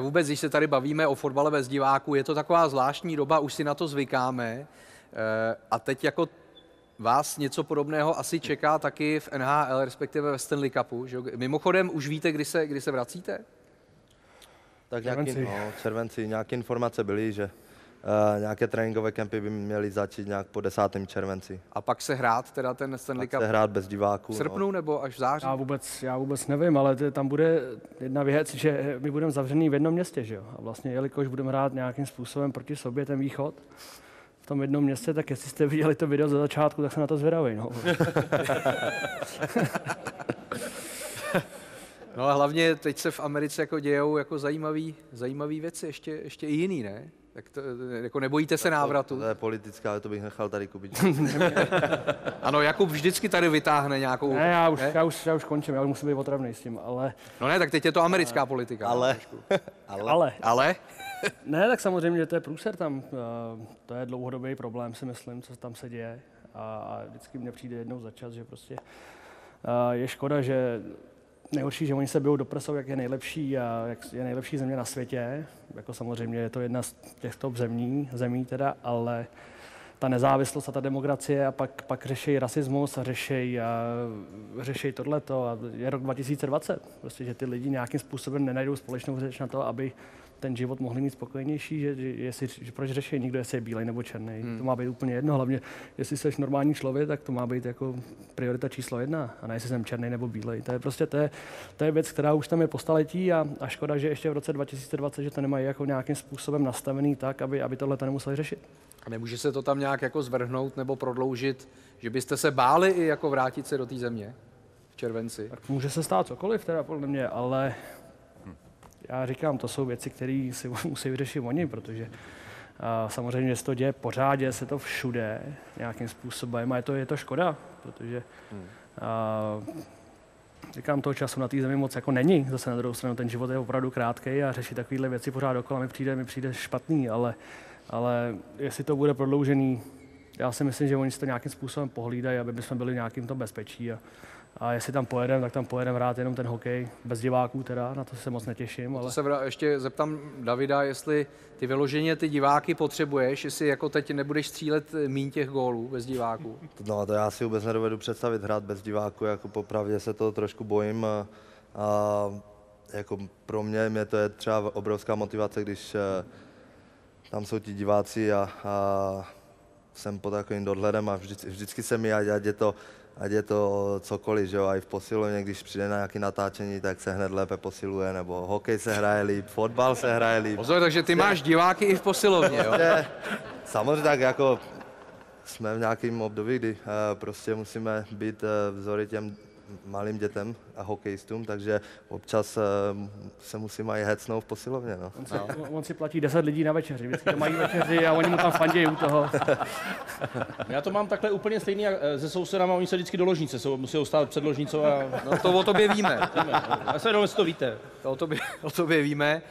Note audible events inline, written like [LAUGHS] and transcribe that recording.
Vůbec, když se tady bavíme o fotbale bez diváků, je to taková zvláštní doba, už si na to zvykáme. Eh, A teď jako vás něco podobného asi čeká taky v NHL, respektive ve Stanley Cupu. Že? jo? Mimochodem, už víte, kdy se, kdy se vracíte? Tak nějaký, Červenci. no, červenci, nějaké informace byly, že uh, nějaké tréninkové kempy by měly začít nějak po 10. červenci. A pak se hrát teda ten Stanley Pak Cup se hrát bez diváků. v srpnu nebo až v září? Já vůbec, já vůbec nevím, ale t- tam bude jedna věc, že my budeme zavřený v jednom městě, že jo? A vlastně, jelikož budeme hrát nějakým způsobem proti sobě ten východ, v tom jednom městě, tak jestli jste viděli to video ze začátku, tak jsem na to zvědavý. No. [LAUGHS] No a hlavně teď se v Americe jako dějou jako zajímavý, zajímavý věci, ještě, ještě i jiný, ne? Tak to, jako nebojíte se návratu? To je politická, ale to bych nechal tady kubit. [LAUGHS] Ano, Jakub vždycky tady vytáhne nějakou... Ne, já už, ne? já, už, já už končím, já už musím být otravný s tím, ale, No ne, tak teď je to americká politika. [LAUGHS] ale, ale, ale Ale? [LAUGHS] Ne, tak samozřejmě, že to je průser tam. eh, To je dlouhodobý problém, si myslím, co tam se děje. A, a vždycky mně přijde jednou za čas, že prostě eh, je škoda, že nejhorší, že oni se bijou do prsou, jak je nejlepší a jak je nejlepší země na světě. Jako samozřejmě je to jedna z těch top zemí, zemí teda, ale ta nezávislost a ta demokracie a pak, pak řeší rasismus a řeší, a řeší tohleto a je rok 2020. Prostě, že ty lidi nějakým způsobem nenajdou společnou řeč na to, aby ten život mohli mít spokojenější, že, že, jestli, že proč řeší někdo, jestli je bílej nebo černý. Hmm. To má být úplně jedno, hlavně jestli jsi normální člověk, tak to má být jako priorita číslo jedna, a ne jestli jsem černý nebo bílej. To je prostě to je, to je věc, která už tam je po staletí a, a škoda, že ještě v roce 2020, že to nemají jako nějakým způsobem nastavený tak, aby, aby tohle to nemuseli řešit. A nemůže se to tam nějak jako zvrhnout nebo prodloužit, že byste se báli i jako vrátit se do té země v červenci? Tak může se stát cokoliv, teda podle mě, ale já říkám, to jsou věci, které si [LAUGHS] musí vyřešit oni, protože a samozřejmě, se to děje pořád, děje se to všude nějakým způsobem a je to, je to škoda, protože a, říkám, toho času na té zemi moc jako není. Zase na druhou stranu ten život je opravdu krátký a řešit takovéhle věci pořád dokola mi přijde, mi přijde špatný, ale, ale jestli to bude prodloužený, já si myslím, že oni si to nějakým způsobem pohlídají, aby jsme byli v nějakým tom bezpečí. A, a jestli tam pojedeme, tak tam pojedeme hrát jenom ten hokej, bez diváků teda, na to se moc netěším. Ale... To se vra- ještě zeptám Davida, jestli ty vyloženě ty diváky potřebuješ, jestli jako teď nebudeš střílet míň těch gólů bez diváků. [LAUGHS] no to já si vůbec nedovedu představit hrát bez diváků, jako popravdě se to trošku bojím. A, a jako pro mě, mě to je třeba obrovská motivace, když eh, tam jsou ti diváci a, a jsem pod takovým dohledem a vždycky, vždycky se mi, ať je to ať je to cokoliv, že jo, i v posilovně, když přijde na nějaké natáčení, tak se hned lépe posiluje, nebo hokej se hraje líp, fotbal se hraje líp. Pozor, takže ty máš diváky i v posilovně, jo? Prostě, samozřejmě tak jako jsme v nějakém období, kdy eh, prostě musíme být eh, vzory těm malým dětem a hokejistům, takže občas eh, se musíme i hecnout v posilovně. No. On si, on, on si platí 10 lidí na večeři, vždycky to mají večeři a oni mu tam fandějí u toho. [LAUGHS] Já to mám takhle úplně stejný jak, eh, se sousedama, oni se vždycky do ložnice, jsou, musí stát před ložnicou a No to o tobě víme. [LAUGHS] já se jenom, to víte. To o tobě, o tobě víme.